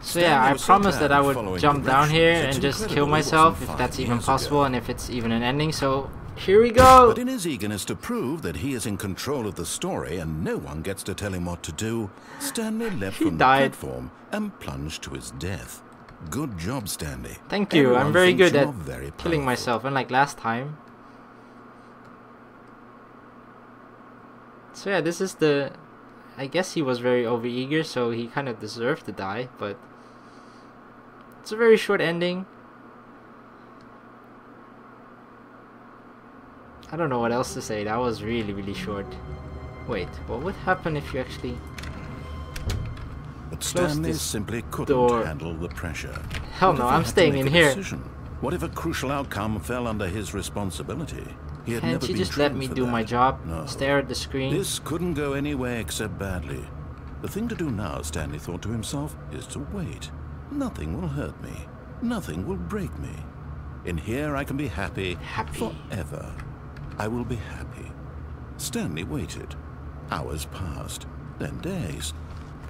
So yeah, I promised that I would jump down here and just kill myself if that's even possible and if it's even an ending. So here we go. But in his eagerness to prove that he is in control of the story and no one gets to tell him what to do, Stanley leapt from died. the platform and plunged to his death. Good job, Stanley. Thank you. Everyone I'm very good at very killing powerful. myself, unlike last time. So yeah, this is the. I guess he was very overeager, so he kind of deserved to die, but. It's a very short ending. I don't know what else to say. That was really, really short. Wait, what would happen if you actually. But Stanley this simply couldn't door. handle the pressure. Hell no, I'm staying in here. decision? What if a crucial outcome fell under his responsibility? Can't you just let me do that. my job? No. Stare at the screen? This couldn't go any way except badly. The thing to do now, Stanley thought to himself, is to wait. Nothing will hurt me. Nothing will break me. In here I can be happy, Happy. forever. I will be happy. Stanley waited. Hours passed, then days.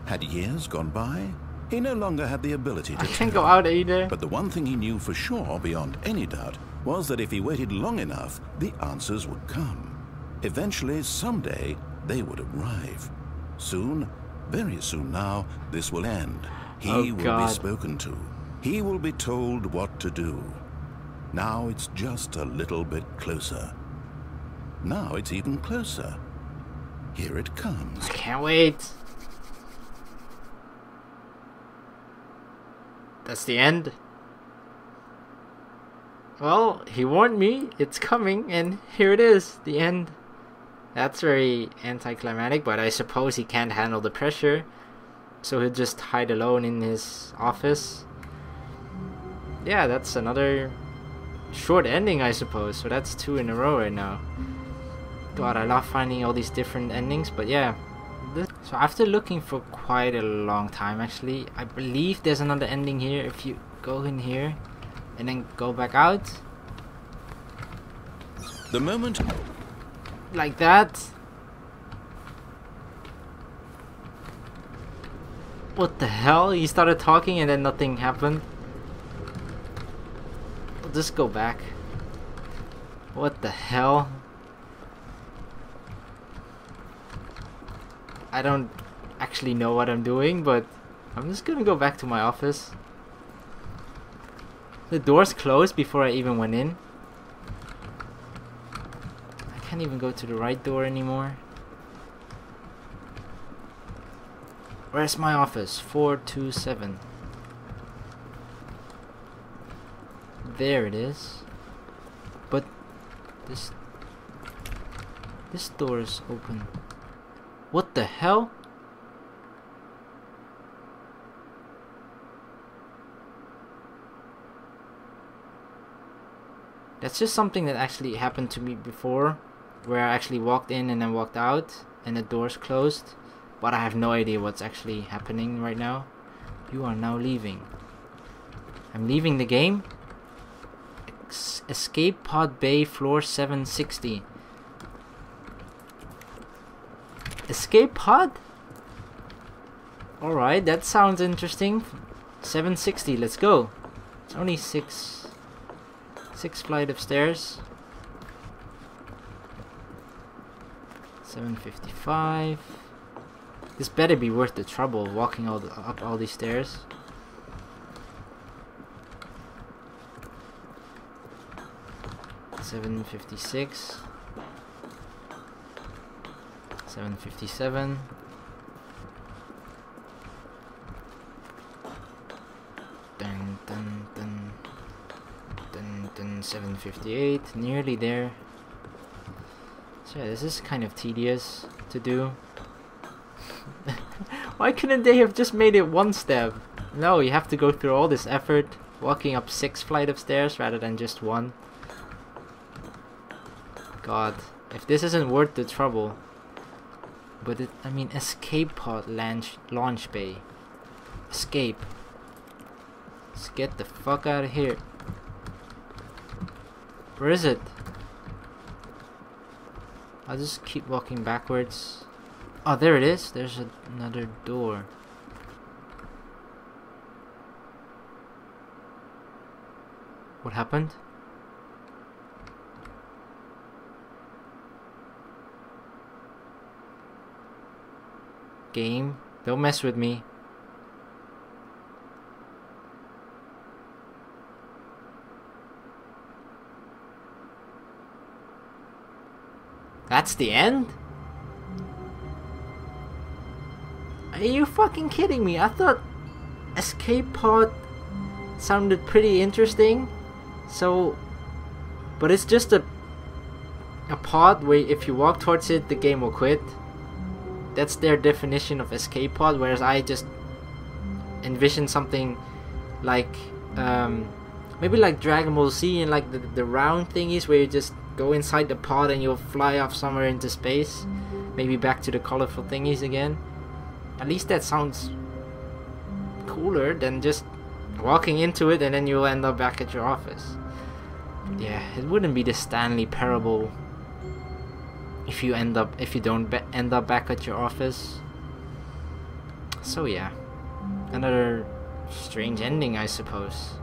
Had years gone by? He no longer had the ability to I can't go out either. But the one thing he knew for sure, beyond any doubt, was that if he waited long enough, the answers would come. Eventually, someday, they would arrive. Soon, very soon now, this will end. He Oh, will God. be spoken to. He will be told what to do. Now it's just a little bit closer. Now it's even closer. Here it comes. I can't wait. That's the end. Well, he warned me. It's coming, and here it is. The end. That's very anticlimactic, but I suppose he can't handle the pressure. So he'll just hide alone in his office. Yeah, that's another short ending, I suppose. So that's two in a row right now. God, I love finding all these different endings, but yeah. This- So after looking for quite a long time, actually, I believe there's another ending here. If you go in here and then go back out The moment like that. What the hell? He started talking and then nothing happened. I'll just go back. What the hell? I don't actually know what I'm doing, but I'm just gonna go back to my office. The door's closed before I even went in. I can't even go to the right door anymore. Where's my office? 427. There it is. But this this door is open. What the hell? That's just something that actually happened to me before, where I actually walked in and then walked out, and the doors closed, but I have no idea what's actually happening right now. You are now leaving. I'm leaving the game. Escape Pod Bay Floor 760. Escape Pod? Alright, that sounds interesting. 760, let's go. It's only six six flight of stairs. 755. This better be worth the trouble of walking all the, up all these stairs. Seven fifty six. Seven fifty seven. 758, nearly there. So yeah, this is kind of tedious to do. Why couldn't they have just made it one step? No, you have to go through all this effort, walking up six flight of stairs rather than just one. God, if this isn't worth the trouble. But it, I mean, escape pod launch, launch bay. Escape. Let's get the fuck out of here. Where is it? I'll just keep walking backwards. Oh, there it is. There's another door. What happened? Game, don't mess with me. That's the end? Are you fucking kidding me? I thought escape pod sounded pretty interesting. So, but it's just a a pod where if you walk towards it, the game will quit. That's their definition of escape pod. Whereas I just envision something like um, maybe like Dragon Ball Z and like the the round thingies where you just go inside the pod and you'll fly off somewhere into space. Maybe back to the colorful thingies again. At least that sounds cooler than just walking into it and then you'll end up back at your office. Yeah, it wouldn't be the Stanley Parable if you end up if you don't end up back at your office. So yeah, another strange ending, I suppose.